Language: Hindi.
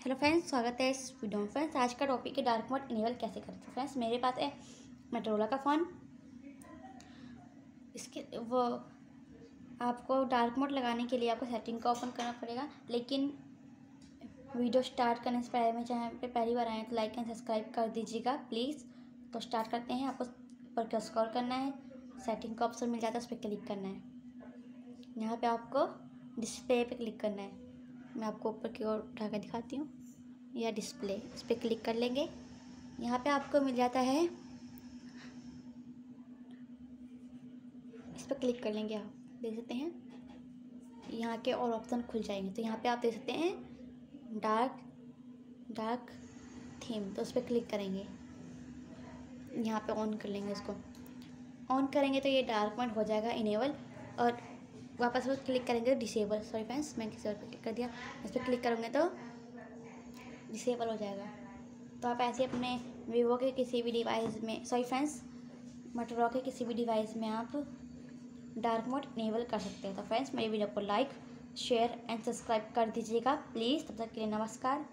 हेलो फ्रेंड्स, स्वागत है इस वीडियो में। फ्रेंड्स, आज का टॉपिक है डार्क मोड इनेबल कैसे करते हैं। फ्रेंड्स, मेरे पास है मेट्रोला का फ़ोन। इसके वो आपको डार्क मोड लगाने के लिए आपको सेटिंग का ओपन करना पड़ेगा, लेकिन वीडियो स्टार्ट करने से पहले मैं चैनल पे पहली बार आए तो लाइक एंड सब्सक्राइब कर दीजिएगा प्लीज़ तो स्टार्ट करते हैं, आपको ऊपर का करना है सेटिंग का ऑप्शन मिल जाता है, उस पर क्लिक करना है। यहाँ पर आपको डिस्प्ले पर क्लिक करना है। मैं आपको ऊपर की ओर उठा कर दिखाती हूँ। या डिस्प्ले इस पर क्लिक कर लेंगे। यहाँ पे आपको मिल जाता है। इस पर क्लिक कर लेंगे आप, देख सकते हैं। यहाँ के और ऑप्शन खुल जाएँगे। तो यहाँ पे आप देख सकते हैं डार्क डार्क थीम तो उस पर क्लिक करेंगे। यहाँ पे ऑन कर लेंगे इसको। ऑन करेंगे तो ये डार्क मोड हो जाएगा इनेबल और वापस वो क्लिक करेंगे तो डिसेबल सॉरी फ्रेंड्स मैं किसी और पर क्लिक कर दिया, इस पर क्लिक करूँगे तो डिसेबल हो जाएगा। तो आप ऐसे अपने वीवो के किसी भी डिवाइस में सॉरी फ्रेंड्स मोटोरो के किसी भी डिवाइस में आप डार्क मोड इनेबल कर सकते हैं। तो फ्रेंड्स मेरी वीडियो को लाइक शेयर एंड सब्सक्राइब कर दीजिएगा प्लीज़ तब तक के लिए नमस्कार।